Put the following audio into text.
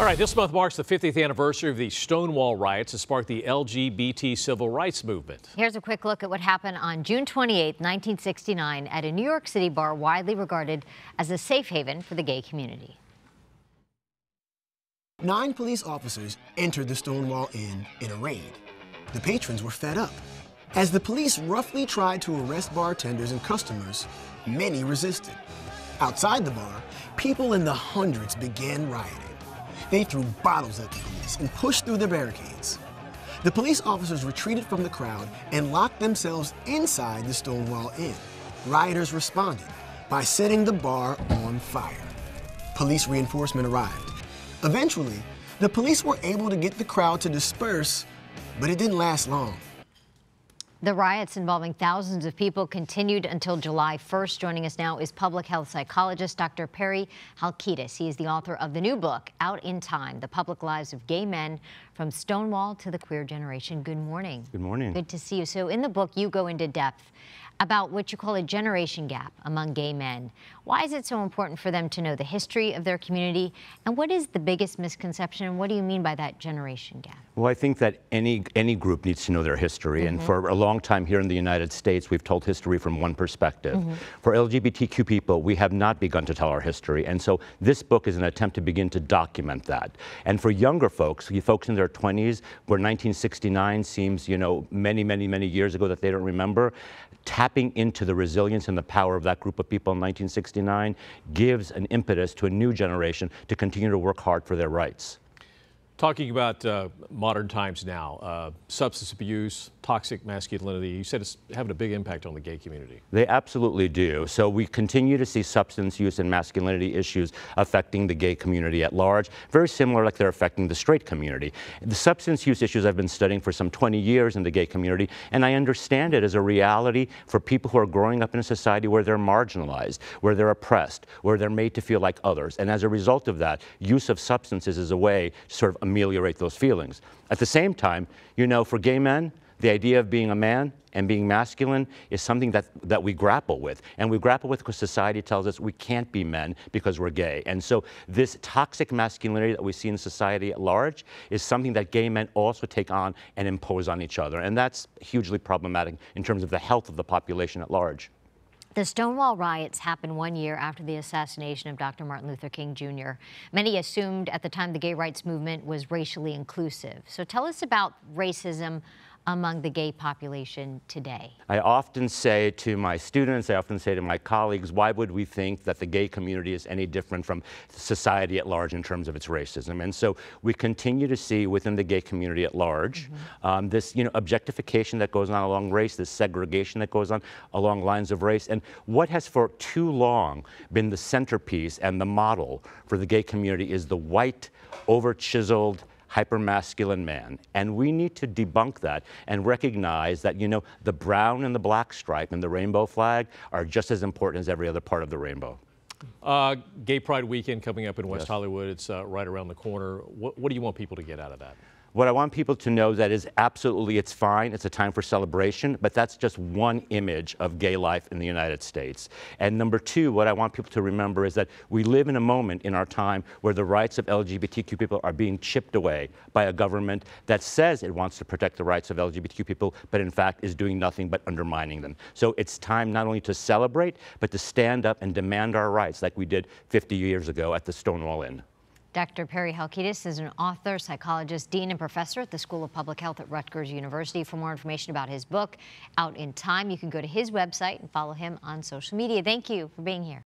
All right, this month marks the 50th anniversary of the Stonewall riots that sparked the LGBT civil rights movement. Here's a quick look at what happened on June 28, 1969, at a New York City bar widely regarded as a safe haven for the gay community. Nine police officers entered the Stonewall Inn in a raid. The patrons were fed up. As the police roughly tried to arrest bartenders and customers, many resisted. Outside the bar, people in the hundreds began rioting. They threw bottles at the police and pushed through the barricades. The police officers retreated from the crowd and locked themselves inside the Stonewall Inn. Rioters responded by setting the bar on fire. Police reinforcement arrived. Eventually, the police were able to get the crowd to disperse, but it didn't last long. The riots involving thousands of people continued until July 1st. Joining us now is public health psychologist Dr. Perry Halkitis. He is the author of the new book, Out in Time, The Public Lives of Gay Men from Stonewall to the Queer Generation. Good morning. Good morning. Good to see you. So in the book, you go into depth about what you call a generation gap among gay men. Why is it so important for them to know the history of their community? And what is the biggest misconception? And what do you mean by that generation gap? Well, I think that any, any group needs to know their history. Mm -hmm. And mm-hmm. for a long time here in the United States, we've told history from one perspective. Mm -hmm. For LGBTQ people, we have not begun to tell our history. And so this book is an attempt to begin to document that. And for younger folks, you folks in their 20s, where 1969 seems, you know, many, many, many years ago that they don't remember, tapping into the resilience and the power of that group of people in 1969 gives an impetus to a new generation to continue to work hard for their rights. Talking about uh, modern times now, uh, substance abuse, toxic masculinity, you said it's having a big impact on the gay community. They absolutely do. So we continue to see substance use and masculinity issues affecting the gay community at large, very similar like they're affecting the straight community. The substance use issues I've been studying for some 20 years in the gay community, and I understand it as a reality for people who are growing up in a society where they're marginalized, where they're oppressed, where they're made to feel like others. And as a result of that, use of substances is a way to sort of ameliorate those feelings. At the same time, you know, for gay men, the idea of being a man and being masculine is something that, that we grapple with. And we grapple with because society tells us we can't be men because we're gay. And so this toxic masculinity that we see in society at large is something that gay men also take on and impose on each other. And that's hugely problematic in terms of the health of the population at large. The Stonewall riots happened one year after the assassination of Dr. Martin Luther King Jr. Many assumed at the time the gay rights movement was racially inclusive. So tell us about racism among the gay population today? I often say to my students, I often say to my colleagues, why would we think that the gay community is any different from society at large in terms of its racism? And so we continue to see within the gay community at large mm -hmm. um, this you know, objectification that goes on along race, this segregation that goes on along lines of race. And what has for too long been the centerpiece and the model for the gay community is the white, over chiseled, hypermasculine man. And we need to debunk that and recognize that, you know, the brown and the black stripe and the rainbow flag are just as important as every other part of the rainbow. Uh, Gay Pride weekend coming up in West yes. Hollywood. It's uh, right around the corner. What, what do you want people to get out of that? What I want people to know that is absolutely, it's fine, it's a time for celebration, but that's just one image of gay life in the United States. And number two, what I want people to remember is that we live in a moment in our time where the rights of LGBTQ people are being chipped away by a government that says it wants to protect the rights of LGBTQ people, but in fact is doing nothing but undermining them. So it's time not only to celebrate, but to stand up and demand our rights like we did 50 years ago at the Stonewall Inn. Dr. Perry Halkitis is an author, psychologist, dean, and professor at the School of Public Health at Rutgers University. For more information about his book, Out in Time, you can go to his website and follow him on social media. Thank you for being here.